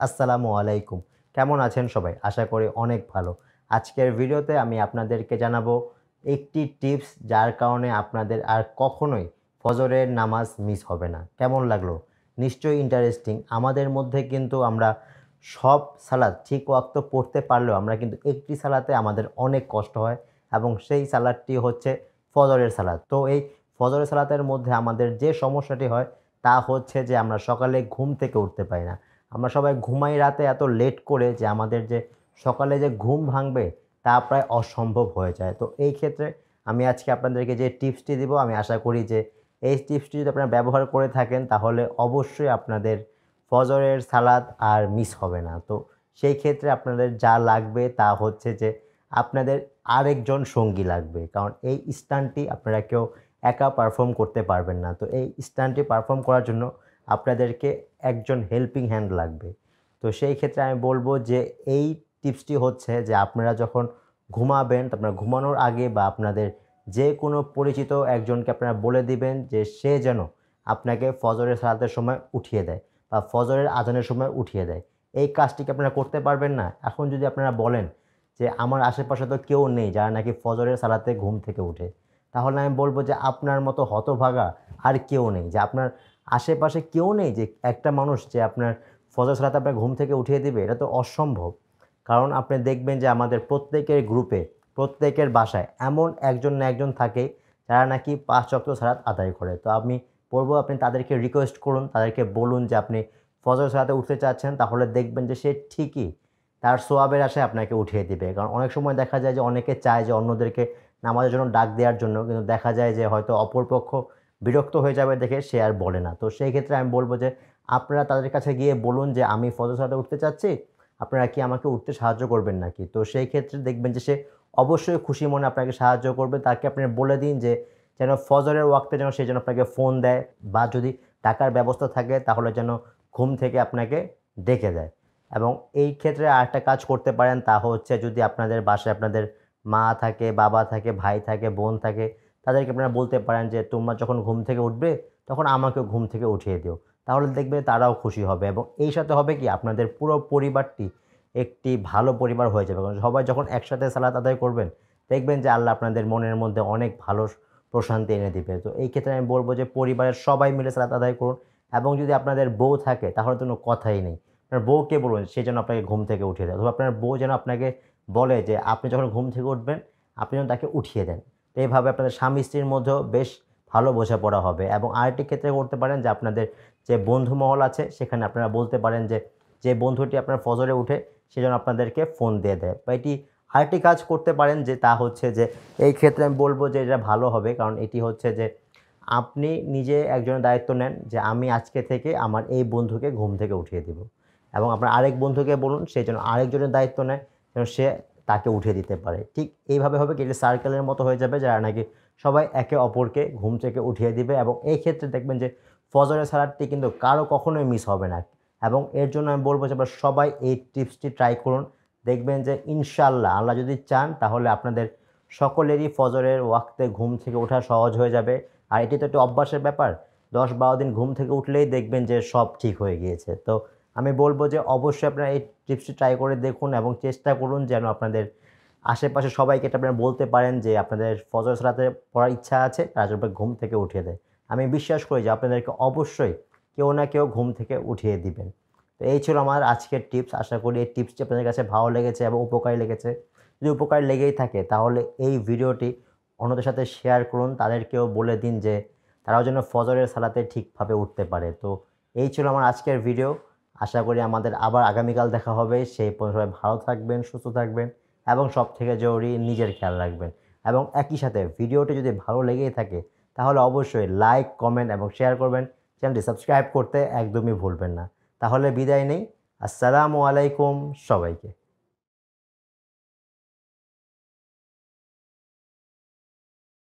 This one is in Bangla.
আসসালামু আলাইকুম। কেমন আছেন সবাই? আশা করি অনেক ভালো। আজকের ভিডিওতে আমি আপনাদেরকে জানাব একটি টিপস যার কারণে আপনাদের আর কখনোই ফজরের নামাজ মিস হবে না। কেমন লাগল? নিশ্চয়ই ইন্টারেস্টিং আমাদের মধ্যে কিন্তু আমরা সব সালাদ ঠিক ওয়াক্ত পড়তে পারলেও আমরা কিন্তু একটি সালাতে আমাদের অনেক কষ্ট হয় এবং সেই সালাদটি হচ্ছে ফজরের সালাদ তো এই ফজরের সালাতের মধ্যে আমাদের যে সমস্যাটি হয় তা হচ্ছে যে আমরা সকালে ঘুম থেকে উঠতে পারি না। আমরা সবাই ঘুমাই রাতে এত লেট করে যে আমাদের যে সকালে যে ঘুম ভাঙবে তা প্রায় অসম্ভব হয়ে যায়। তো এই ক্ষেত্রে আমি আজকে আপনাদেরকে যে টিপসটি দিব, আমি আশা করি যে এই টিপসটি যদি আপনারা ব্যবহার করে থাকেন তাহলে অবশ্যই আপনাদের ফজরের সালাদ আর মিস হবে না। তো সেই ক্ষেত্রে আপনাদের যা লাগবে তা হচ্ছে যে আপনাদের আরেকজন সঙ্গী লাগবে, কারণ এই স্টান্টটি আপনারা কেউ একা পারফর্ম করতে পারবেন না। তো এই স্টান্টটি পারফর্ম করার জন্য আপনাদেরকে একজন হেল্পিং হ্যান্ড লাগবে। তো সেই ক্ষেত্রে আমি বলব যে এই টিপসটি হচ্ছে যে আপনারা যখন ঘুমাবেন আপনারা ঘুমানোর আগে বা আপনাদের যে কোনো পরিচিত একজনকে আপনারা বলে দিবেন যে সে যেন আপনাকে ফজরের সালাতের সময় উঠিয়ে দেয় বা ফজরের আজানের সময় উঠিয়ে দেয়। এই কাজটিকে আপনারা করতে পারবেন না? এখন যদি আপনারা বলেন যে আমার আশেপাশে তো কেউ নেই যারা নাকি ফজরের সালাতে ঘুম থেকে উঠে, তাহলে আমি বলব যে আপনার মতো হতভাগা আর কেউ নেই। যে আপনার আশেপাশে কেউ নেই যে একটা মানুষ যে আপনার ফজর সালাতে আপনার ঘুম থেকে উঠিয়ে দিবে, এটা তো অসম্ভব। কারণ আপনি দেখবেন যে আমাদের প্রত্যেকের গ্রুপে প্রত্যেকের বাসায় এমন একজন না একজন থাকে যারা নাকি পাঁচ চক্র সালাত আদায় করে। তো আমি বলব আপনি তাদেরকে রিকোয়েস্ট করুন, তাদেরকে বলুন যে আপনি ফজর সালাতে উঠতে চাচ্ছেন, তাহলে দেখবেন যে সে ঠিকই তার সোয়াবের আশায় আপনাকে উঠিয়ে দিবে। কারণ অনেক সময় দেখা যায় যে অনেকে চায় যে অন্যদেরকে নামাজের জন্য ডাক দেওয়ার জন্য, কিন্তু দেখা যায় যে হয়তো অপরপক্ষ বিরক্ত হয়ে যাবে দেখে সে আর বলে না। তো সেই ক্ষেত্রে আমি বলব যে, আপনারা তাদের কাছে গিয়ে বলুন যে, আমি ফজর উঠতে চাচ্ছি, আপনারা কি আমাকে উঠতে সাহায্য করবেন নাকি? তো সেই ক্ষেত্রে দেখবেন যে, সে অবশ্যই খুশি মনে আপনাকে সাহায্য করবে। তাকে আপনি বলে দিন যে, যেন ফজরের ওয়াক্তে যেন সে যেন আপনাকে ফোন দেয় বা যদি টাকার ব্যবস্থা থাকে তাহলে যেন ঘুম থেকে আপনাকে ডেকে দেয়। এবং এই ক্ষেত্রে আরেকটা কাজ করতে পারেন তা হচ্ছে, যদি আপনাদের বাসায় আপনাদের মা থাকে, বাবা থাকে, ভাই থাকে, বোন থাকে তাদেরকে আপনারা বলতে পারেন যে তোমরা যখন ঘুম থেকে উঠবে, তখন আমাকেও ঘুম থেকে উঠিয়ে দিও। তাহলে দেখবে তারাও খুশি হবে এবং এই সাথে হবে কি, আপনাদের পুরো পরিবারটি একটি ভালো পরিবার হয়ে যাবে। কারণ সবাই যখন একসাথে সালাত আদায় করবেন, দেখবেন যে আল্লাহ আপনাদের মনের মধ্যে অনেক ভালো প্রশান্তি এনে দিবে। তো এই ক্ষেত্রে আমি বলব যে পরিবারের সবাই মিলে সালাত আদায় করুন এবং যদি আপনাদের বউ থাকে, তাহলে কোনো কথাই নেই। আপনার বউকে বলুন, সে যেন আপনাকে ঘুম থেকে উঠিয়ে দেয়। অথবা আপনার বউ যেন আপনাকে বলে যে, আপনি যখন ঘুম থেকে উঠবেন, আপনি যেন তাকে উঠিয়ে দেন। এইভাবে আপনাদের স্বামী স্ত্রীর মধ্যেও বেশ ভালো বোঝাপড়া হবে। এবং আরেকটি ক্ষেত্রে করতে পারেন যে আপনাদের যে বন্ধু মহল আছে, সেখানে আপনারা বলতে পারেন যে যে বন্ধুটি আপনার ফজরে উঠে, সে যেন আপনাদেরকে ফোন দিয়ে দেয়। বা এটি আরেকটি কাজ করতে পারেন যে, তা হচ্ছে যে, এই ক্ষেত্রে আমি বলব যে, এটা ভালো হবে। কারণ এটি হচ্ছে যে, আপনি নিজে একজনের দায়িত্ব নেন যে, আমি আজকে থেকে আমার এই বন্ধুকে ঘুম থেকে উঠিয়ে দিব। এবং আপনার আরেক বন্ধুকে বলুন সেই জন্য আরেকজনের দায়িত্ব নেয়, যেন সে তাকে উঠিয়ে দিতে পারে। ঠিক এইভাবে হবে কি? এটি সার্কেলের মতো হয়ে যাবে, যারা নাকি সবাই একে অপরকে ঘুম থেকে উঠিয়ে দিবে এবং এই ক্ষেত্রে দেখবেন যে ফজরের সালাদটি কিন্তু কারও কখনোই মিস হবে না এবং এর জন্য আমি বলব যে আপনারা সবাই এই টিপসটি ট্রাই করুন। দেখবেন যে ইনশাল্লাহ আল্লাহ যদি চান তাহলে আপনাদের সকলেরই ফজরের ওয়াক্তে ঘুম থেকে ওঠা সহজ হয়ে যাবে। আর এটি তো একটি অভ্যাসের ব্যাপার, দশ বারো দিন ঘুম থেকে উঠলেই দেখবেন যে সব ঠিক হয়ে গিয়েছে। তো আমি বলব যে অবশ্যই আপনারা এই টিপসটি ট্রাই করে দেখুন এবং চেষ্টা করুন যেন আপনাদের আশেপাশে সবাইকে এটা আপনারা বলতে পারেন যে আপনাদের ফজর সালাতে পড়ার ইচ্ছা আছে, তারা যেন ঘুম থেকে উঠিয়ে দেয়। আমি বিশ্বাস করি যে আপনাদেরকে অবশ্যই কেউ না কেউ ঘুম থেকে উঠিয়ে দিবেন। তো এই ছিল আমার আজকের টিপস। আশা করি এই টিপসটি আপনাদের কাছে ভালো লেগেছে এবং উপকারী লেগেছে। যদি উপকার লেগেই থাকে তাহলে এই ভিডিওটি অন্যদের সাথে শেয়ার করুন, তাদেরকেও বলে দিন যে তারাও যেন ফজরের সালাতে ঠিকভাবে উঠতে পারে। তো এই ছিল আমার আজকের ভিডিও আশা করি আমাদের আবার আগামীকাল দেখা হবে। সেই পর্যন্ত সবাই ভালো থাকবেন, সুস্থ থাকবেন এবং সব থেকে জরুরি নিজের খেয়াল রাখবেন। এবং একই সাথে ভিডিওটি যদি ভালো লেগেই থাকে, তাহলে অবশ্যই লাইক কমেন্ট এবং শেয়ার করবেন। চ্যানেলটি সাবস্ক্রাইব করতে একদমই ভুলবেন না। তাহলে বিদায় নেই। আসসালামু আলাইকুম সবাইকে।